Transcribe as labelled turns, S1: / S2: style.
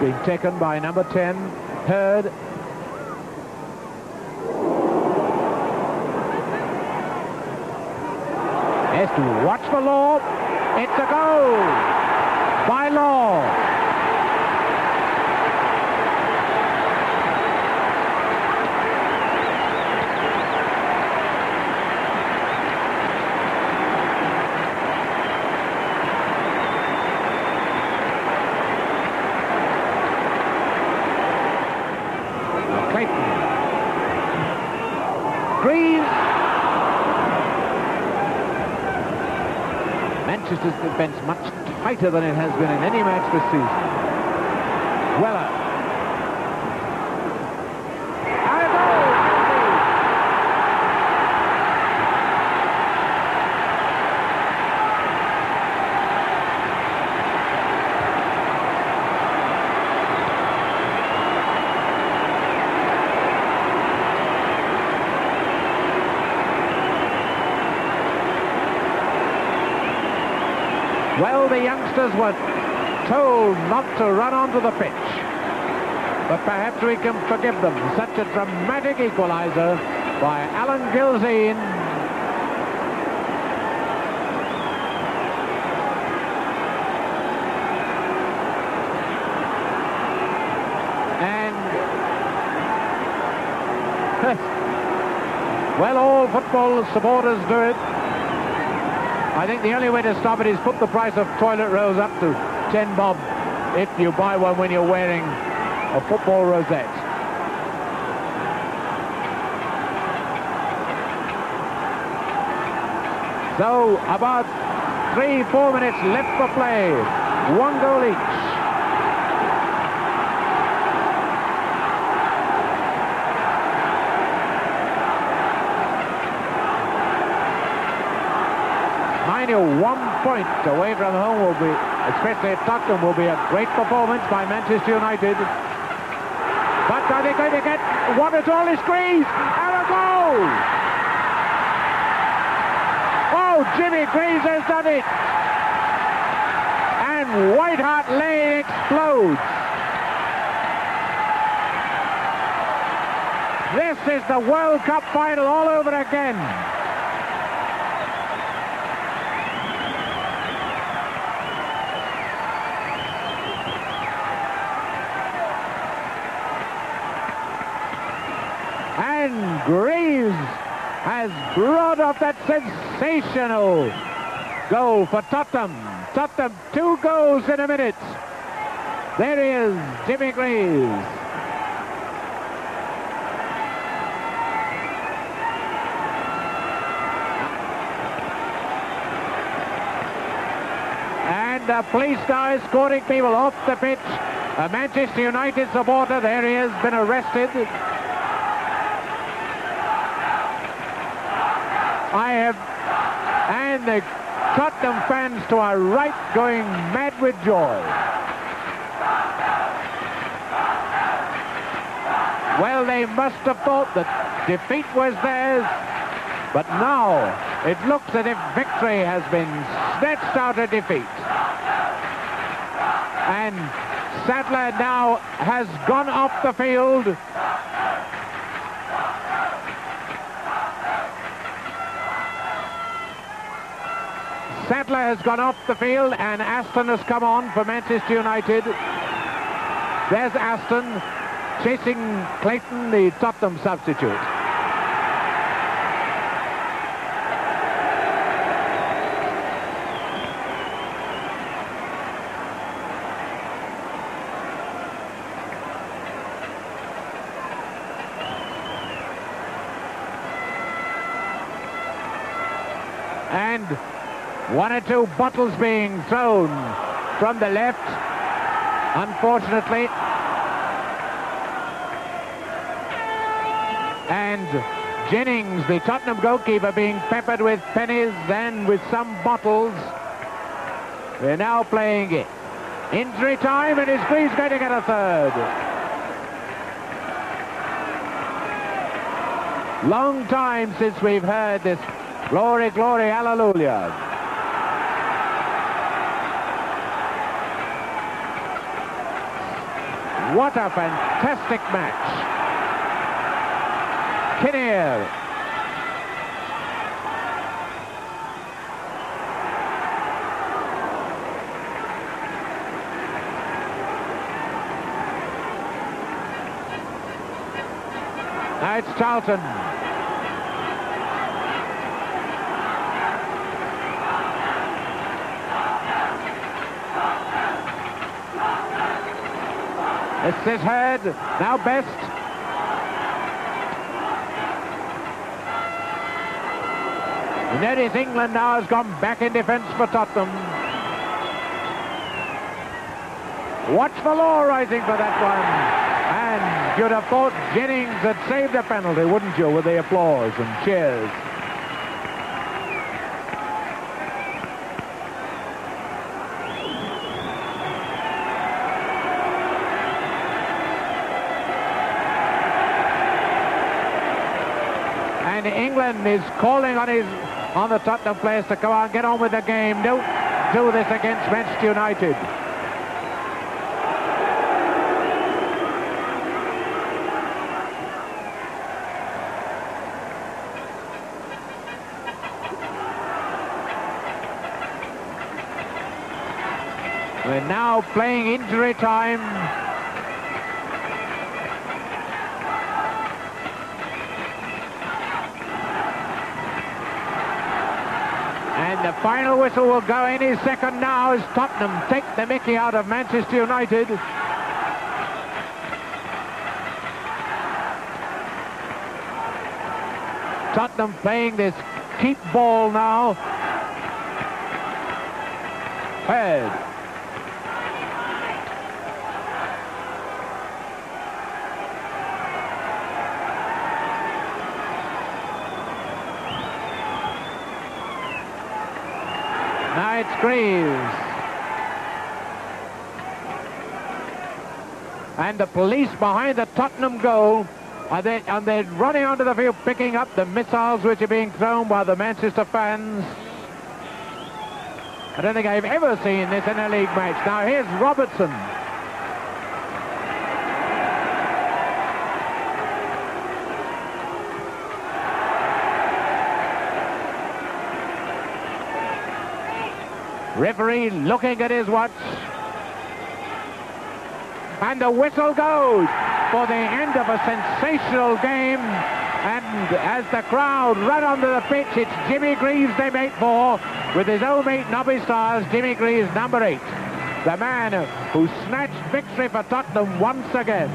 S1: being taken by number 10, Herd. Has to watch for Law. It's a goal by Law. Manchester's defence much tighter than it has been in any match this season. Weller Well, the youngsters were told not to run onto the pitch. But perhaps we can forgive them. Such a dramatic equaliser by Alan Gilzean. And, well, all football supporters do it. I think the only way to stop it is put the price of toilet rolls up to 10 bob if you buy one when you're wearing a football rosette. So about three, four minutes left for play. One goal each. One point away from home will be, especially at Tottenham, will be a great performance by Manchester United. But are they going to get one at all is Greaves and a goal? Oh, Jimmy Greaves has done it. And White Hart Lane explodes. This is the World Cup final all over again. Greaves has brought up that sensational goal for Tottenham. Tottenham, two goals in a minute. There he is, Jimmy Greaves. And the police now escorting people off the pitch. A Manchester United supporter, there he has been arrested. I have, and the Tottenham fans to our right going mad with joy. Well, they must have thought that defeat was theirs, but now it looks as if victory has been snatched out of defeat. And Sadler now has gone off the field Sadler has gone off the field and Aston has come on for Manchester United. There's Aston chasing Clayton, the Tottenham substitute. And one or two bottles being thrown from the left, unfortunately. And Jennings, the Tottenham goalkeeper, being peppered with pennies and with some bottles. They're now playing it. Injury time, and is Greaves going to get a third? Long time since we've heard this glory, glory, hallelujah. What a fantastic match. Kinnear Now it's Charlton. It's his head. Now Best. Notice England now has gone back in defence for Tottenham. Watch the Law rising for that one. And you'd have thought Jennings had saved the penalty, wouldn't you, with the applause and cheers. And England is calling on his on the Tottenham players to come on, get on with the game. Don't do this against Manchester United. We're now playing injury time. The final whistle will go any second now as Tottenham take the mickey out of Manchester United. Tottenham playing this keep ball now. Head. It's. And the police behind the Tottenham goal are they, and they're running onto the field picking up the missiles which are being thrown by the Manchester fans. I don't think I've ever seen this in a league match. Now here's Robertson. Referee looking at his watch. And the whistle goes for the end of a sensational game. And as the crowd run onto the pitch, it's Jimmy Greaves they mate for with his old mate Nobby Stiles, Jimmy Greaves number eight. The man who snatched victory for Tottenham once again.